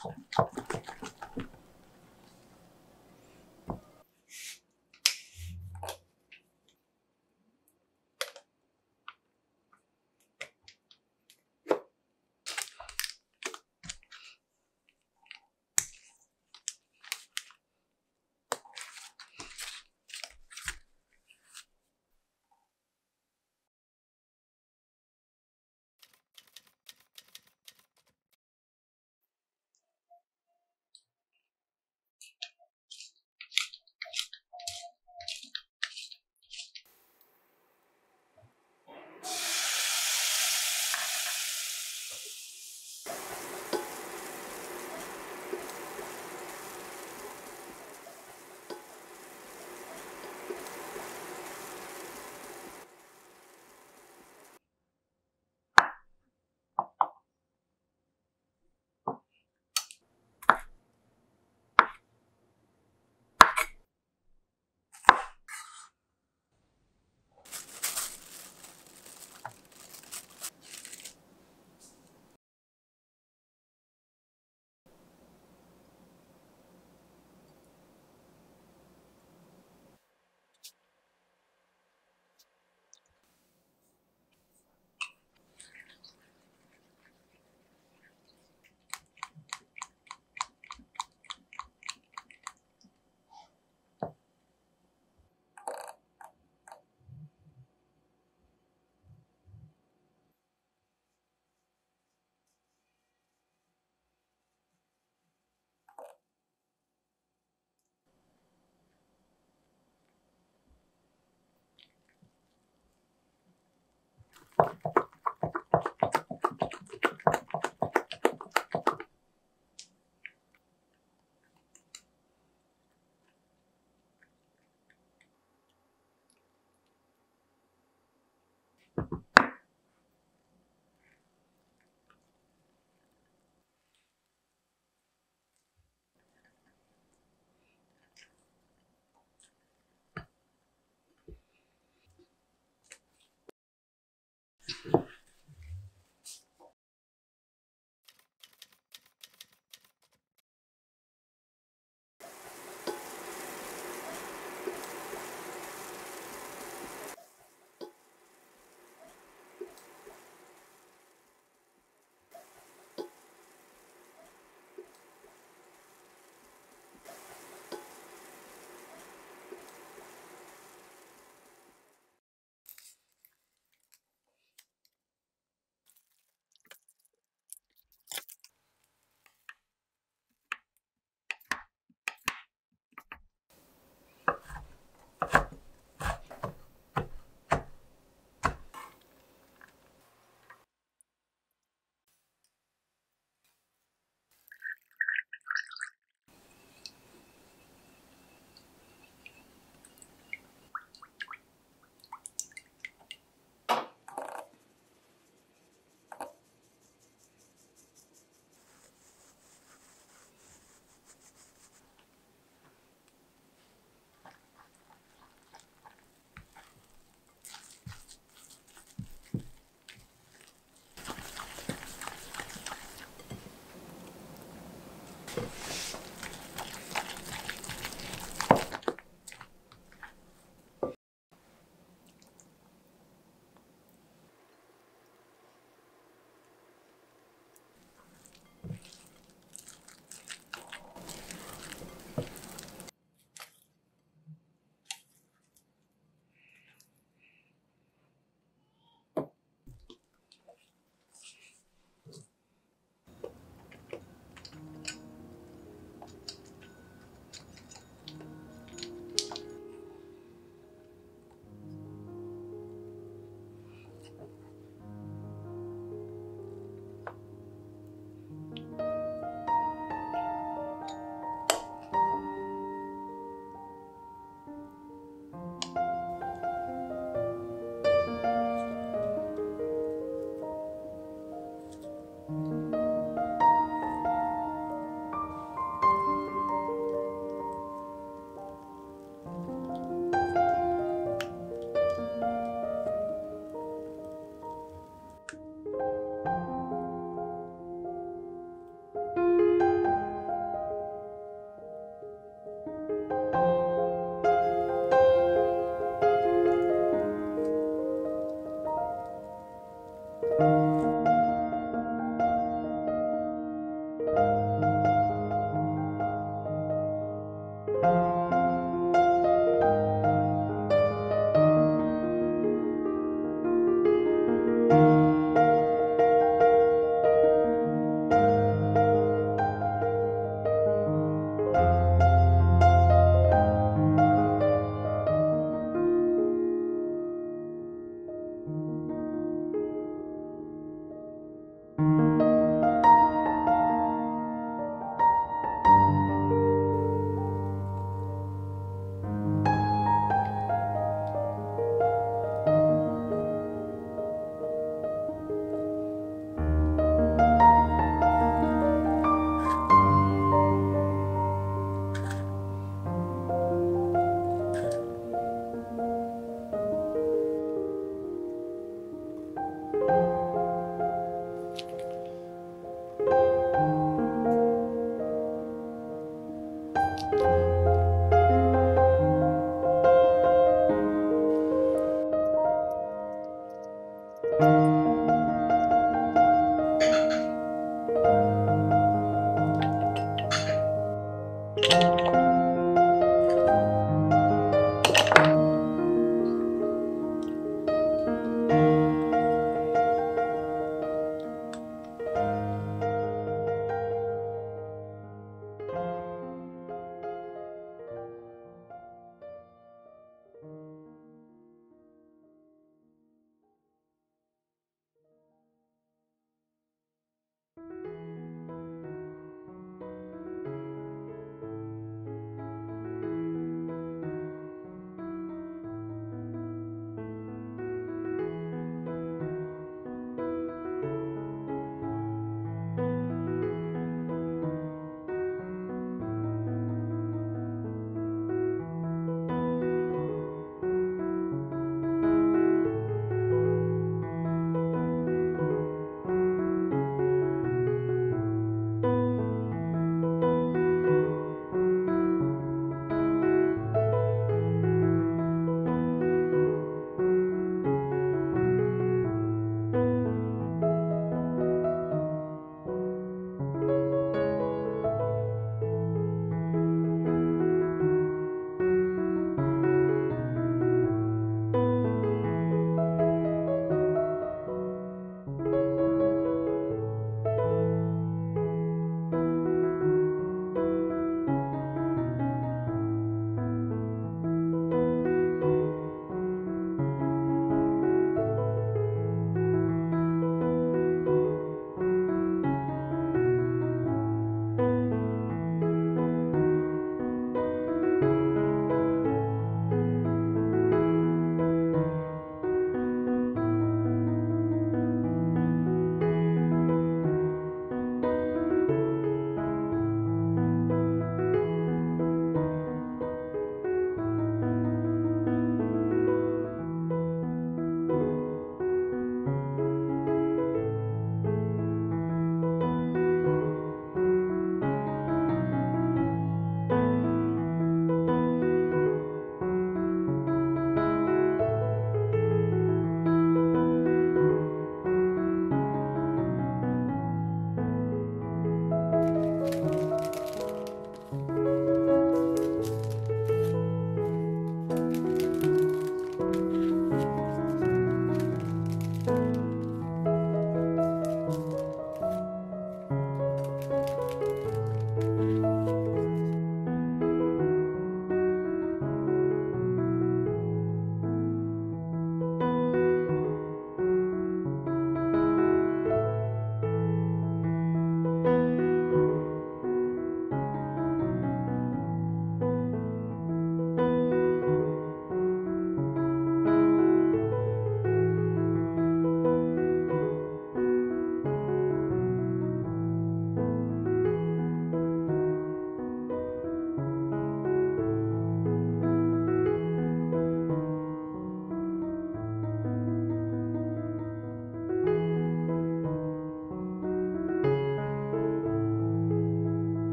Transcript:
ちょっと。